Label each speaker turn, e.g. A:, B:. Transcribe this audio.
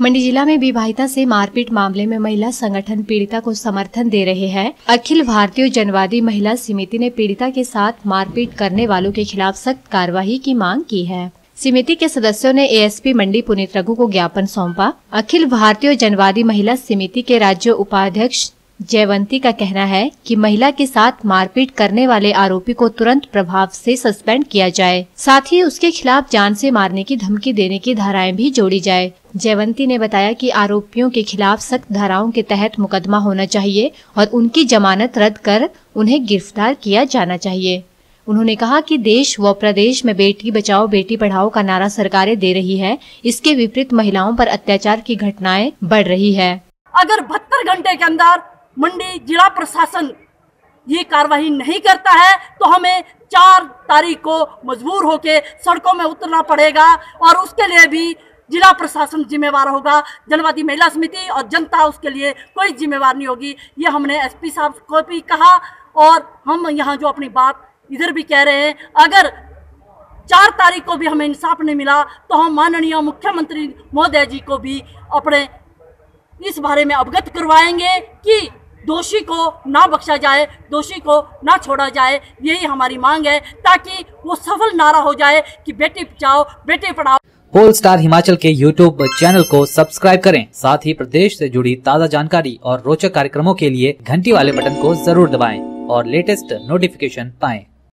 A: मंडी जिला में विवाहिता से मारपीट मामले में महिला संगठन पीड़िता को समर्थन दे रहे हैं। अखिल भारतीय जनवादी महिला समिति ने पीड़िता के साथ मारपीट करने वालों के खिलाफ सख्त कार्रवाई की मांग की है। समिति के सदस्यों ने एएसपी मंडी पुनीत रघु को ज्ञापन सौंपा। अखिल भारतीय जनवादी महिला समिति के राज्य उपाध्यक्ष जयवंती का कहना है कि महिला के साथ मारपीट करने वाले आरोपी को तुरंत प्रभाव से सस्पेंड किया जाए। साथ ही उसके खिलाफ जान से मारने की धमकी देने की धाराएँ भी जोड़ी जाए। जयवंती ने बताया कि आरोपियों के खिलाफ सख्त धाराओं के तहत मुकदमा होना चाहिए और उनकी जमानत रद्द कर उन्हें गिरफ़्तार किया जाना चाहिए। उन्होंने कहा कि देश व प्रदेश में बेटी बचाओ, बेटी पढ़ाओ का नारा सरकारें दे रही है। इसके विपरीत महिलाओं पर अत्याचार की घटनाएँ बढ़ रही है।
B: अगर बहत्तर घंटे के अंदर मंडी जिला प्रशासन ये कार्रवाई नहीं करता है तो हमें चार तारीख को मजबूर होकर सड़कों में उतरना पड़ेगा और उसके लिए भी जिला प्रशासन जिम्मेवार होगा। जनवादी महिला समिति और जनता उसके लिए कोई जिम्मेवार नहीं होगी, ये हमने एसपी साहब को भी कहा और हम यहाँ जो अपनी बात इधर भी कह रहे हैं, अगर चार तारीख को भी हमें इंसाफ नहीं मिला तो हम माननीय मुख्यमंत्री महोदय जी को भी अपने इस बारे में अवगत करवाएँगे कि दोषी को ना बख्शा जाए, दोषी को ना छोड़ा जाए, यही हमारी मांग है, ताकि वो सफल नारा हो जाए कि बेटी बचाओ, बेटी पढ़ाओ।
C: होल स्टार हिमाचल के यूट्यूब चैनल को सब्सक्राइब करें। साथ ही प्रदेश से जुड़ी ताज़ा जानकारी और रोचक कार्यक्रमों के लिए घंटी वाले बटन को ज़रूर दबाएँ और लेटेस्ट नोटिफिकेशन पाएँ।